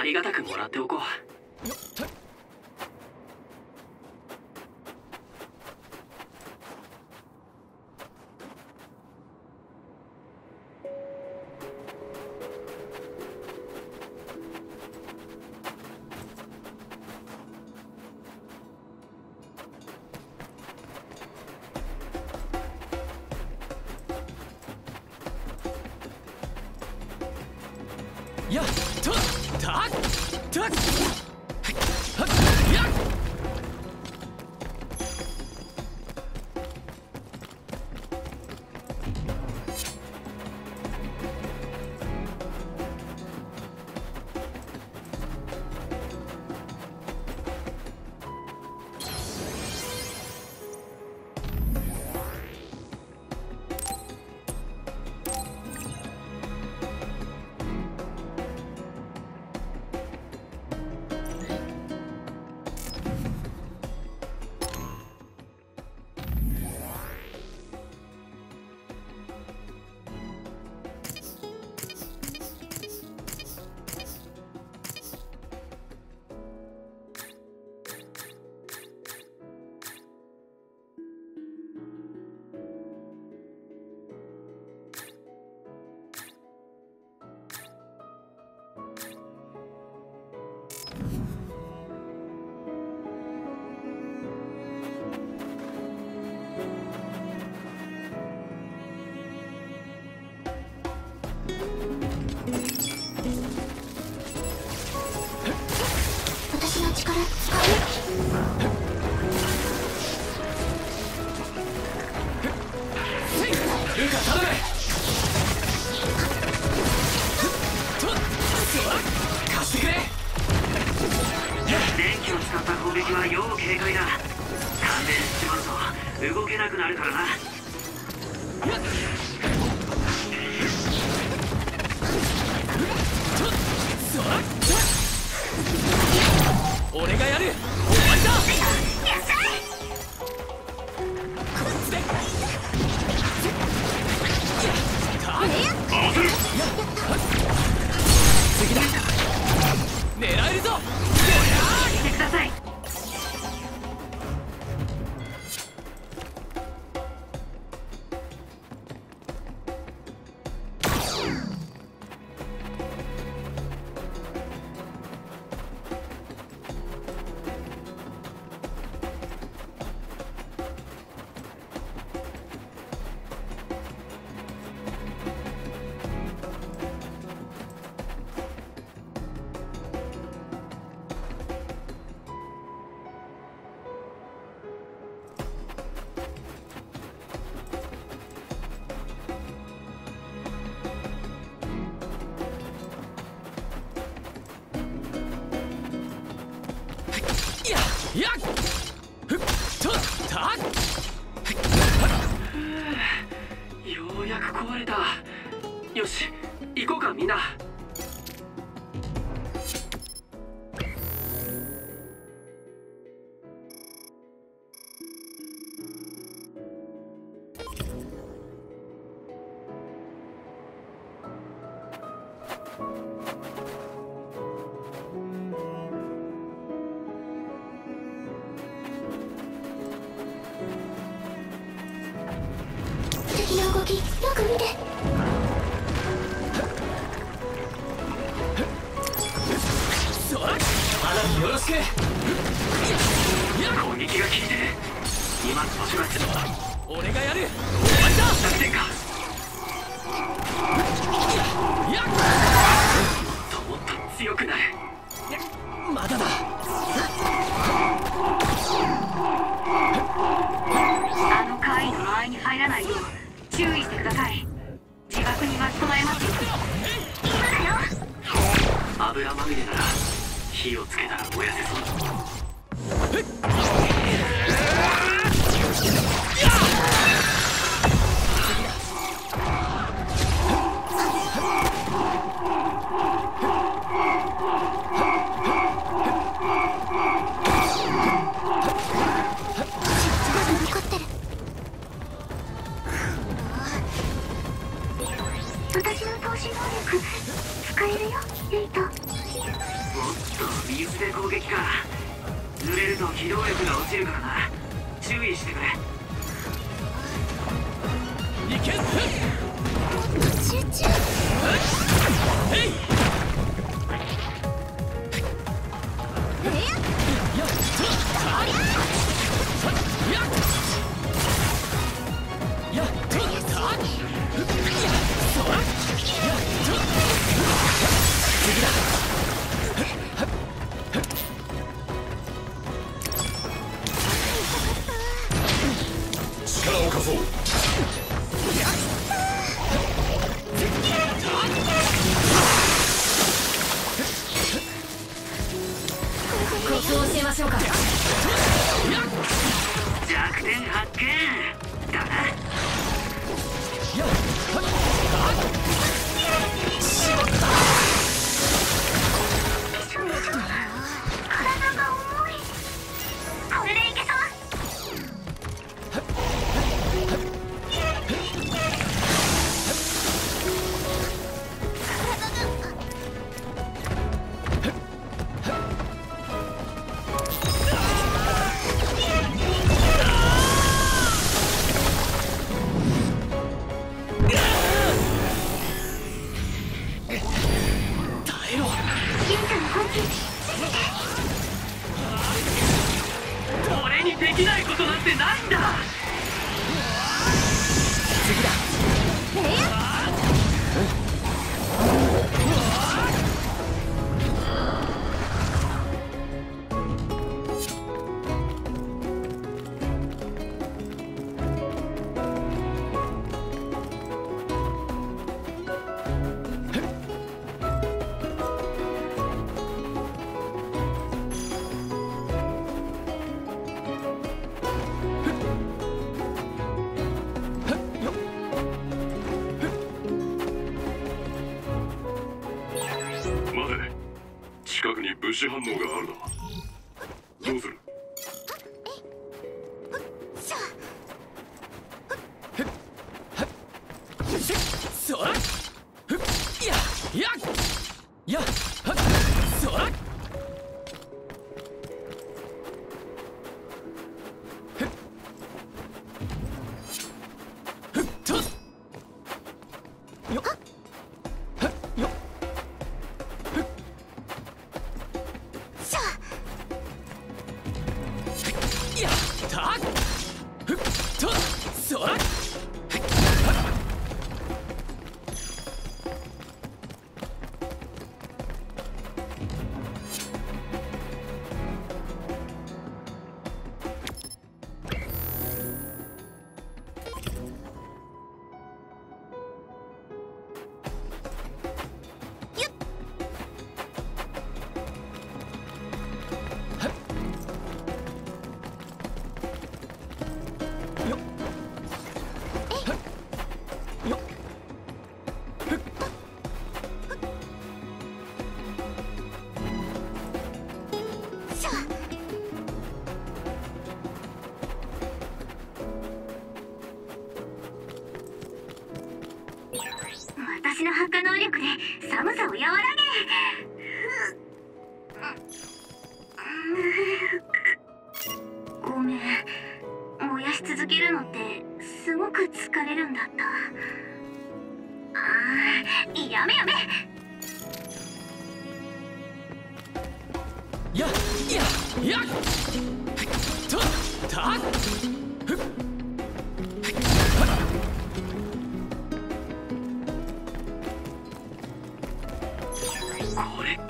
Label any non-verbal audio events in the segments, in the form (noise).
ありがたくもらっておこう。やった！った。はい使 (sighs) ようやく壊れた。よし行こうかみんな。きよく見て。そら花火よろしく。攻撃が効いてる。今少しは俺がやる。終わりだ。作戦かやっともっと強くなる。まだだ。使えるよユイトおっと水で攻撃か濡れると機動力が落ちるから。な。注意してくれ。いけ集中。えい力を貸そう。コツを教えましょうか弱点発見だなできないことなんてないんだ。近くに物資反応があるな。どうする？せそら？ふっややややごめん。燃やし続けるのってすごく疲れるんだった。あーやめやめやややとたっ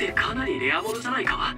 ってかなりレアものじゃないか？